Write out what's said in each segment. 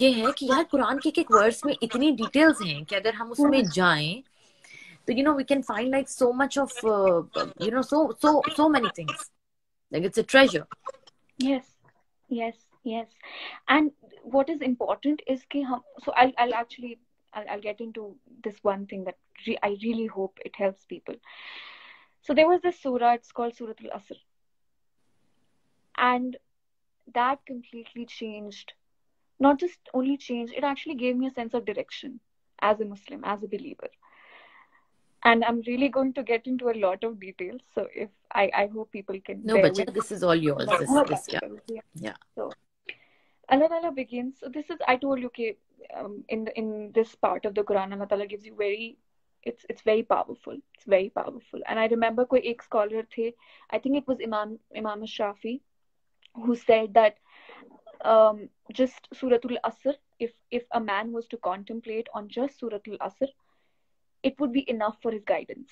ये है कि यार कुरान के एक वर्ड्स में इतनी डिटेल्स हैं कि अगर हम उसमें जाएं तो you know we can find like so much of you know so so so many things like it's a treasure yes yes yes and what is important is ki hum, so I'll, I'll actually I'll, I'll get into this one thing that re- I really hope it helps people so there was this surah it's called surah al-asr and that completely changed not just only change, it actually gave me a sense of direction as a Muslim, as a believer. And I'm really going to get into a lot of details. So if I, I hope people can. No, but this is all yours. This, this, yeah. yeah. So Allah begins. So this is, I told you, okay, um, in, the, in this part of the Quran, Allah Tala gives you very it's it's very powerful it's very powerful and i remember koi ek scholar the i think it was imam imam shafi who said that um, just Suratul Asr, if if a man was to contemplate on just Suratul Asr, it would be enough for his guidance.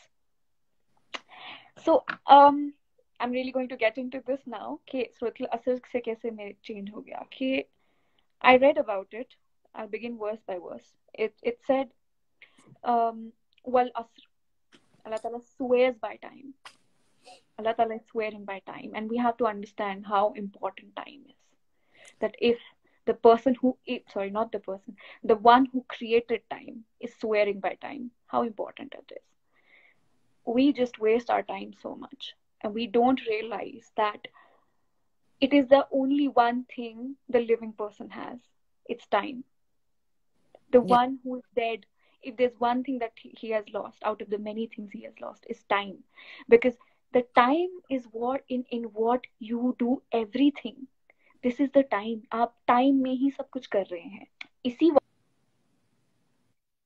So um, I'm really going to get into this now. कि Suratul Asr से कैसे मेरे change हो गया कि I read about it. I'll begin verse by verse. It it said, um, "Wal Asr." Allah Ta'ala swears by time. Allah Ta'ala is swearing by time, and we have to understand how important time is. that if the person who sorry not the person the one who created time is swearing by time how important it is. We just waste our time so much and we don't realize that it is the only one thing the living person has. It's time. The Yeah. one who is dead if there's one thing that he he has lost out of the many things he has lost is time. Because the time is what in in what you do everything this is the time आप time में ही सब कुछ कर रहे हैं। इसी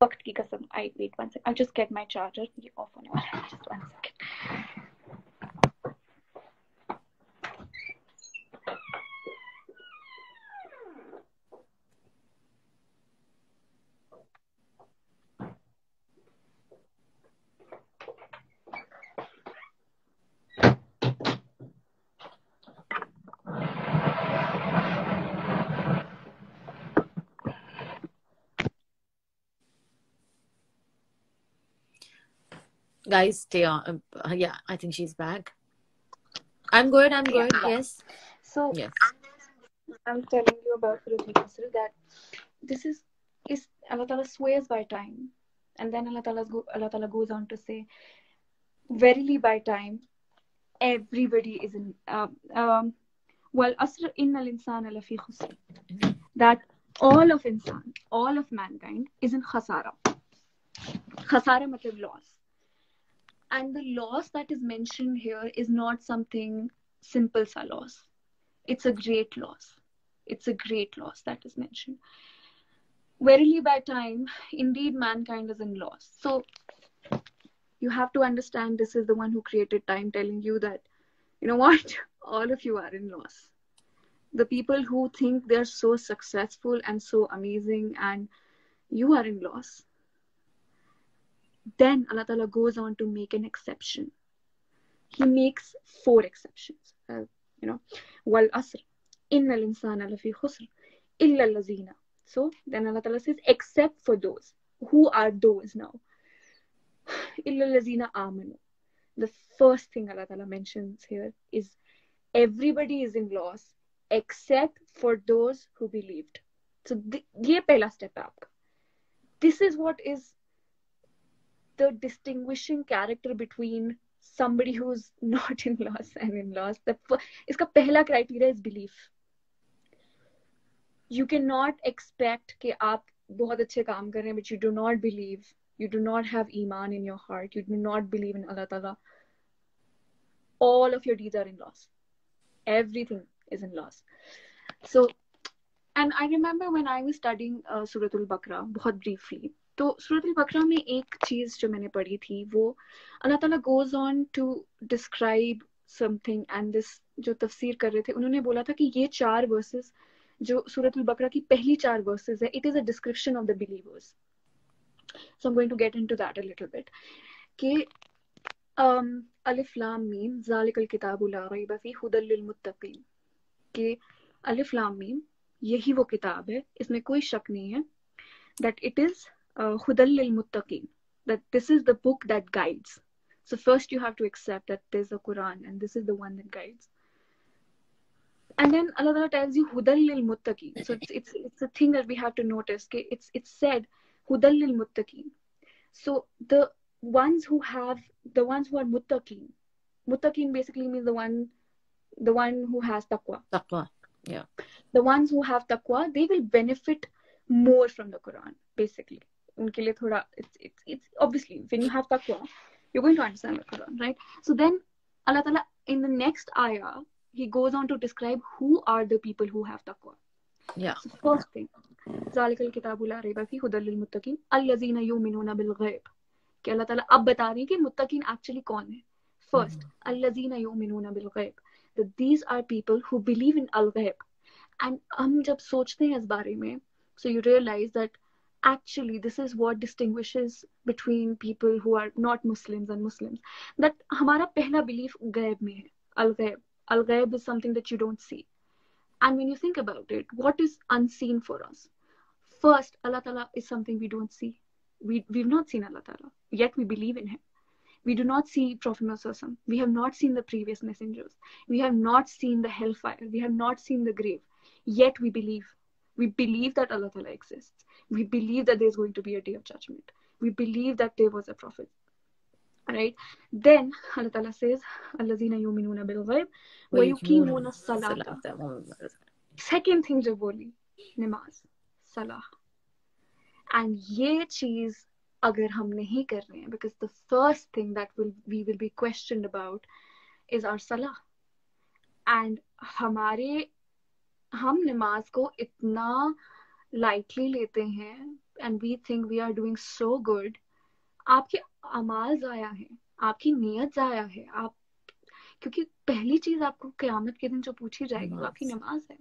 वक्त की कसम। I wait one second I just get my charger ये ऑफ़ होने वाला है। Just one second guys stay on uh, yeah i think she's back i'm good i'm good Yeah. yes so yes I'm telling you about Al-Asr that this is is Allah Ta'ala swears by time. And then Allah Ta'ala, go, Allah Ta'ala goes on to say, Verily by time, everybody is in um, um well asr innal insana lafi khusr. That all of insan, all of mankind is in khasara. Khasara matlab loss. And the loss that is mentioned here is not something simple sa loss. It's a great loss. It's a great loss that is mentioned. Verily, by time, indeed, mankind is in loss. So, you have to understand this is the one who created time telling you that, you know what, all of you are in loss. The people who think they're so successful and so amazing, and you are in loss. Then Allah Ta'ala goes on to make an exception. He makes four exceptions. Uh, you know, wal asr inna al-insana lafi khusr illa allazina so then allah ta'ala says except for those who are those now illa allazina amanu the first thing allah ta'ala mentions here is everybody is in loss except for those who believed so th- ये पहला step है आपका this is what is the distinguishing character between somebody who's not in loss and in loss the f- इसका पहला criteria is belief you cannot expect कि आप बहुत अच्छे काम कर रहे हैं but you do not believe you do not have iman in your heart you do not believe in Allah Ta'ala all of your deeds are in loss everything is in loss so and I remember when I was studying uh, Suratul Baqarah बहुत briefly तो सूरत बकरा में एक चीज़ जो मैंने पढ़ी थी वो अल्लाह ताला goes on to describe something and this जो तफसीर कर रहे थे उन्होंने बोला था कि ये चार वर्सेस जो सूरत बकरा की पहली चार वर्सेस है it is a description of the believers so am going to get into that a little bit कि um alif lam mim zalikal kitabu la rayba fi hudal lil muttaqin. कि alif lam mim यही वो किताब है इसमें कोई शक नहीं है it is uh, Uh, hudal lil muttaqin that this is the book that guides. So first you have to accept that there's a quran and this is the one that guides. And then Allah tells you hudal lil muttaqin so it's, it's it's a thing that we have to notice okay? it's it's said hudal lil muttaqin so the ones who have the ones who are muttaqin muttaqin basically means the one the one who has taqwa. Taqwa yeah. The ones who have taqwa they will benefit more from the Quran, basically. उनके लिए थोड़ा it's it's it's obviously when you have taqwa, you're going to understand the Quran, right? So then Allah Ta'ala in the next ayah, he goes on to describe who are the people who have taqwa. Yeah. So first thing, ذَلِكَ الْكِتَابُ لَا رَيْبَ فِيهِ هُدًى لِلْمُتَّقِينَ الَّذِينَ يُؤْمِنُونَ بِالْغَيْبِ कि अल्लाह ताला अब बता रही है कि मुत्तकीन actually कौन है first अल्लजीना युमिनूना बिलगैब that these are people who believe in al-ghaib and हम जब सोचते हैं इस बारे में so you realize that actually this is what distinguishes between people who are not Muslims and Muslims. That हमारा पहला belief गैब में है al-ghaib. Al-ghaib is something that you don't see. And when you think about it, what is unseen for us? First, Allah Ta'ala is something we don't see. We, we've not seen Allah Ta'ala, yet we believe in Him. We do not see Prophet Muhammad. We have not seen the previous messengers. We have not seen the hellfire. We have not seen the grave. Yet we believe. We believe that Allah Ta'ala exists. We believe that there's going to be a day of judgment. We believe that there was a prophet. Alright? Then Allah Ta'ala says, Allazina yuminuna bil ghaib wa yuqimuna salata. Second thing जो बोली नमाज सलाह and ये चीज अगर हम नहीं कर रहे हैं because the first thing that will we will be question about is our सलाह एंड हमारे हम नमाज़ को इतना लाइटली लेते हैं and we think we are doing so good आपके अमाल जाया है आपकी नीयत जाया है आप क्योंकि पहली चीज़ आपको क्यामत के दिन जो पूछी जाएगी वो आपकी नमाज़। है।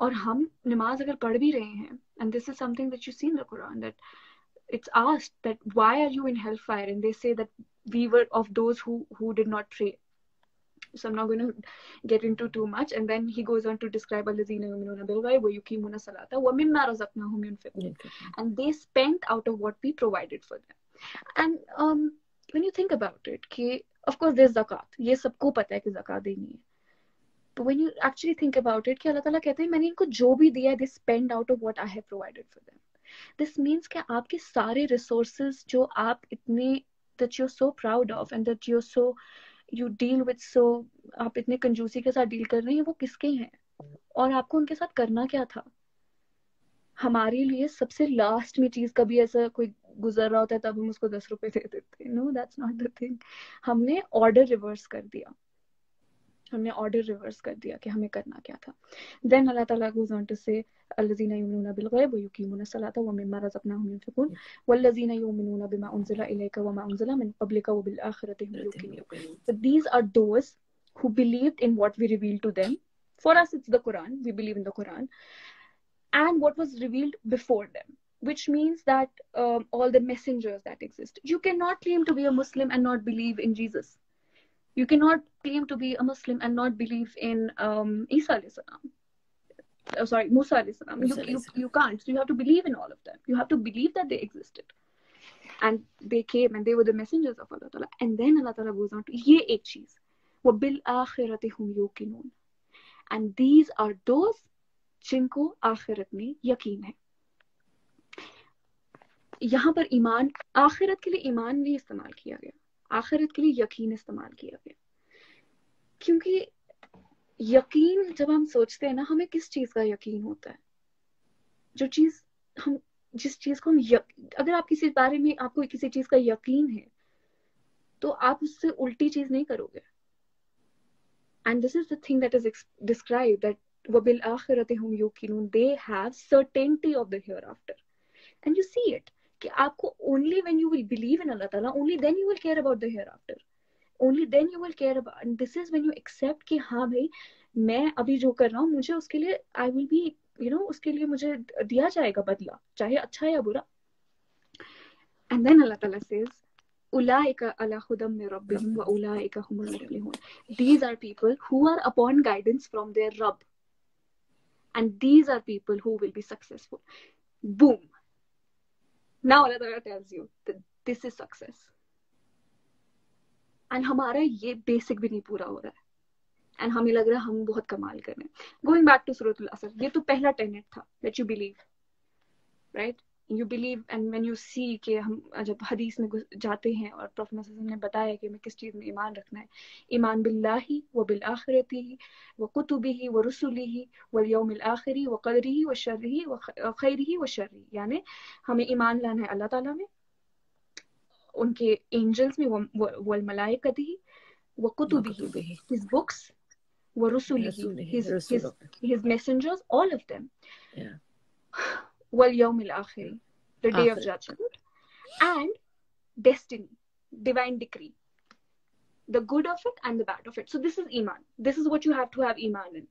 और हम नमाज़ अगर पढ़ भी रहे हैं and this is something that you see in the Quran that it's asked that why are you in hellfire? And they say that we were of those who who did not pray. so i'm not going to get into too much and then he goes on to describe allazina yu'minuna bil ghaib wa yuqimuna salata wa mimma razaqnahum yunfiqun and they spent out of what we provided for them and um when you think about it कि of course there's zakat ये सबको पता है कि zakat देनी है but when you actually think about it कि अल्लाह ताला कहते हैं मैंने इनको जो भी दिया है they spend out of what I have provided for them this means कि आपके सारे रिसोर्सेज जो आप इतने that you so proud of and that you so you deal with so आप इतने कंजूसी के साथ डील कर रहे हैं, वो किसके हैं? और आपको उनके साथ करना क्या था? हमारे लिए सबसे लास्ट में चीज़ कभी ऐसा कोई गुजर रहा होता है, तब हम उसको दस रुपए दे देते no that's not the thing हमने ऑर्डर रिवर्स कर दिया। हमने ऑर्डर रिवर्स कर दिया कि हमें करना क्या था देन अल्लाह ताला गोज ऑन टू से الذين يؤمنون بالغيب ويقيمون الصلاة ومما رزقناهم ينفقون والذين يؤمنون بما أنزل إليك وما أنزل من قبلك وبالآخرة هم يوقنون So these are those who believed in what we revealed to them for us it's the Quran we believe in the Quran and what was revealed before them which means that um, all the messengers that exist you cannot claim to be a Muslim and not believe in Jesus You cannot claim to be a Muslim and not believe in um, Isa alayhi salam. Oh, sorry, Musa alayhi salam. You, you, you can't. So you have to believe in all of them. You have to believe that they existed. And they came and they were the messengers of Allah Ta'ala. And then Allah Ta'ala goes on to, ye ek cheez. وَبِالْآخِرَةِ هُمْ يُوقِنُونَ And these are those जिनको आखिरत में यकीन है यहाँ पर ईमान आखिरत के लिए ईमान नहीं इस्तेमाल किया गया आखिरत के लिए यकीन इस्तेमाल किया गया। क्योंकि यकीन जब हम सोचते हैं ना हमें किस चीज़ का यकीन होता है? जो चीज़ हम जिस चीज़ को हम यक, अगर आप किसी बारे में आपको किसी चीज़ का यकीन है तो आप उससे उल्टी चीज़ नहीं करोगे। And this is the thing that is describe that वबिल आखिरते हम युकिनून they have certainty of the hereafter and you see it कि आपको when you will believe in Allah ताला only then you will care about the hereafter only then you will care about and this is when you accept कि हाँ भाई, मैं अभी जो कर रहा हूँ, मुझे उसके लिए I will be you know उसके लिए मुझे दिया जाएगा बदला, चाहे अच्छा या बुरा। एंड देन अल्लाह ताला says ulaika ala hudam min rabbihim wa ulaika humul muflihun these are people who are upon guidance from their rabb. And these are people who will be successful. Boom. Now Allah Ta'ala tells you that this is success. And हमारा ये basic भी नहीं पूरा हो रहा है। And हमें लग रहा है हम बहुत कमाल कर रहे हैं। गोइंग बैक टू असर ये तो पहला टेनेट था let you believe right you believe and when you see कि हम जब हदीस में जाते हैं और प्रोफेसर ने बताया कि हमें किस चीज़ में ईमान रखना है। ईमान बिल्लाही व बिल आखिरती ही व कुतुबी ही व रसुली ही व यौमिल आखिरी व कदरी ही व शर्री ही व खैरी ही व शर्री यानी हमें ईमान लाना है अल्लाह ताला में उनके एंजल्स में वल मलाइकती ही व कुतुबी ही हिज बुक्स व रसुली ही his messengers all of them. واليوم الآخر the day of judgment and destiny divine decree the good of it and the bad of it so this is iman this is what you have to have iman in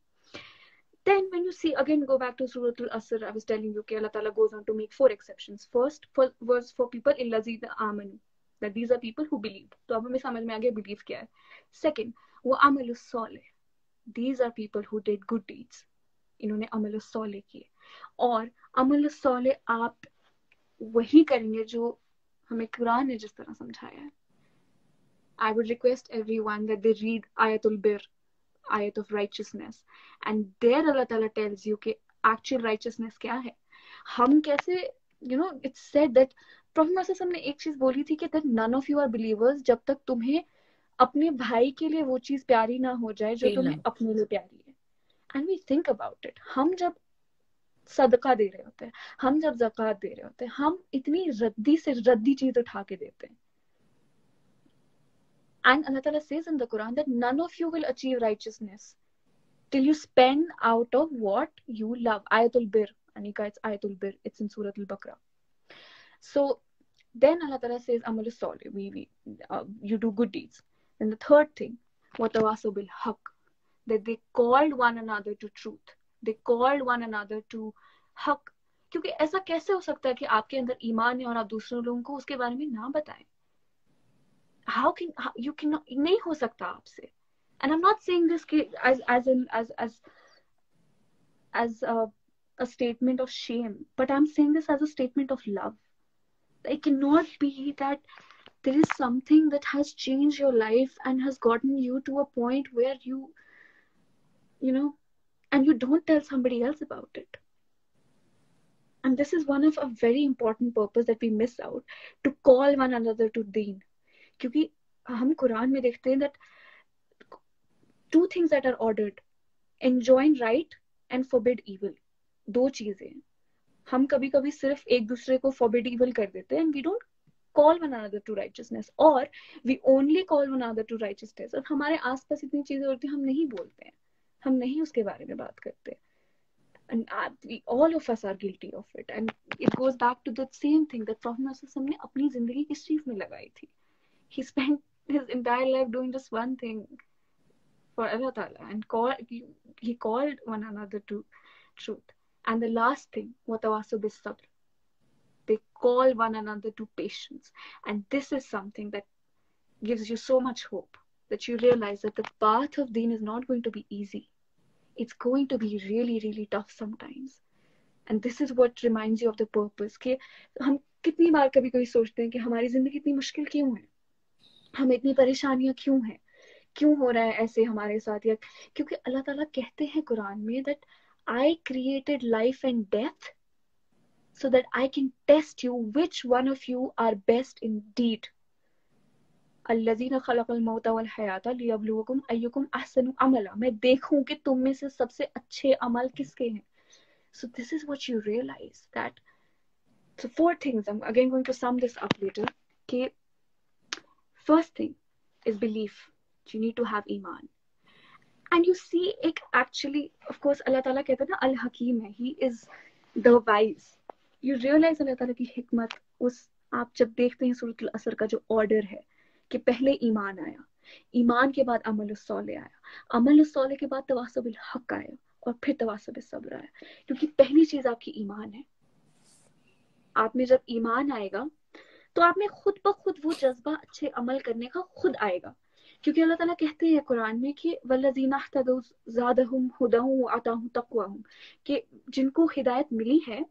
then when you see again go back to surah al-asr i was telling you okay allah ta'ala goes on to make four exceptions first for was for people illazina amanu that these are people who believe तो अब हमें समझ में आ गया believe क्या है second वो अमल साले these are people who did good deeds इन्होंने अमल साले किए और अमल सौले आप वही करेंगे जो हमें कुरान ने जिस तरह समझाया है I would request everyone that they read Ayatul Bir, Ayat of Righteousness. And there Allah Ta'ala tells you कि actual righteousness क्या है हम कैसे you know it's said that Prophet Muhammad ने एक चीज़ बोली थी कि that none of you are believers जब तक तुम्हें अपने भाई के लिए वो चीज़ प्यारी ना हो जाए जो तुम्हें अपने लिए प्यारी है and we think about it हम जब सदका दे रहे होते हैं हम जब जक़ात दे रहे होते हैं हम इतनी रद्दी से रद्दी चीज़ उठा के देते हैं And Allah Ta'ala says in the Quran that none of you will achieve righteousness till you spend out of what you love. Ayatul Bir. Anika, it's Ayatul Bir. It's in Surah Al Baqarah. So then Allah Ta'ala says, Amal Salih. We, we, uh, you do good deeds. And the third thing, Watawasu bil Haq. That they called one another to truth. They called one another to हक क्योंकि ऐसा कैसे हो सकता है कि आपके अंदर ईमान है और आप दूसरों लोगों को उसके बारे में ना बताएं हाउ कैन यू कैन नहीं हो सकता आपसे and I am not saying this as as in as as as a statement of shame but i'm saying this as a statement of love it cannot be that there is something that has changed your life and has gotten you to a point where you you know and you don't tell somebody else about it and this is one of a very important purpose that we miss out to call one another to deen क्योंकि हम कुरान में देखते हैं that two things that are ordered enjoin right and forbid evil दो चीजें हम कभी कभी सिर्फ एक दूसरे को forbid evil कर देते हैं and we don't call one another to righteousness or we only call one another to righteousness और हमारे आसपास इतनी चीजें होती हैं हम नहीं बोलते हैं हम नहीं उसके बारे में बात करते and uh, we, all of us are guilty of it and it goes back to the same thing that Prophet Muhammad ने अपनी जिंदगी किस चीज में लगाई थी he spent his entire life doing just one thing for Allah Ta'ala and call, he, he called one another to truth and the last thing watawasu bis sabr they call one another to patience and this is something that gives you so much hope that you realize that the path of deen is not going to be easy It's going to be really really tough sometimes and this is what reminds you of the purpose कि हम कितनी बार कभी कभी सोचते हैं कि हमारी ज़िंदगी इतनी मुश्किल क्यों है हमें इतनी परेशानियाँ क्यों हैं क्यों हो रहा है ऐसे हमारे साथ या क्योंकि अल्लाह ताला कहते हैं कुरान में that I created life and death so that I can test you which one of you are best indeed. अल्लाजीन खलक वलहयात लियबलुवकुम अयुकुम अहसनु अमला मैं देखूँ कि तुम में से सबसे अच्छे अमल किसके हैं? So this is what you realize that so four things I am again going to sum this up later कि first thing is belief you need to have Iman and you see एक actually of course अल्लाह ताला कहता है ना अल हकीम है he is the wise you realize Allah ताला की हिकमत, उस आप जब देखते हैं सूरत असर का जो ऑर्डर है कि पहले ईमान आया, ईमान के बाद अमल सौले आया, अमल सौले के बाद तवासबिल हक आया और फिर तवासब सब्र आया। क्योंकि पहली चीज़ आपकी ईमान है। आप में जब ईमान आएगा तो आप में खुद ब खुद वो जज्बा अच्छे अमल करने का खुद आएगा। क्योंकि अल्लाह ताला कहते हैं कुरान में कि वल्लजीना ज़ादहुम हुदहु अताहु तक़वाहुम, कि जिनको हिदायत मिली है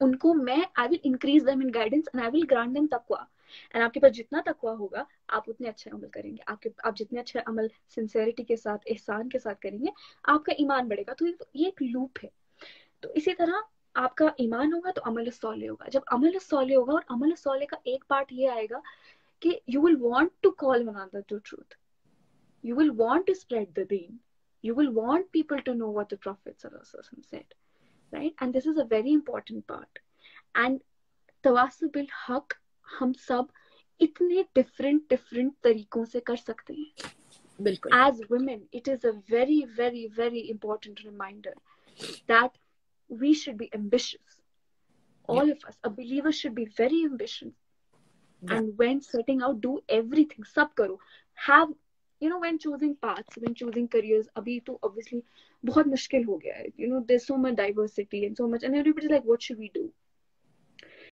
उनको मैं I will increase them in guidance and I will grant them तकवा एंड आपके पास जितना तकवा होगा, आप उतने अच्छे अमल करेंगे। आपके, आप जितने अच्छे अमल सिंसेरिटी के साथ, एहसान के साथ करेंगे, आपका ईमान बढ़ेगा। तो ये एक लूप है। तो इसी तरह आपका ईमान होगा तो अमल सौले होगा। जब अमल सौले होगा और अमल सौले का एक पार्ट ये आएगा कि you will want to call one another to truth you will want to spread the deen. You will want people to know what the prophet said. right and this is a very important part and तवासुबिल हक हम सब इतने different different तरीकों से कर सकते हैं बिल्कुल as women it is a very very very important reminder that we should be ambitious all yeah. of us a believer should be very ambitious yeah. and when setting out do everything sab karo have you know when choosing paths when choosing careers अभी तो obviously बहुत मुश्किल हो गया है. You know there so much diversity and so much and everybody like what should we do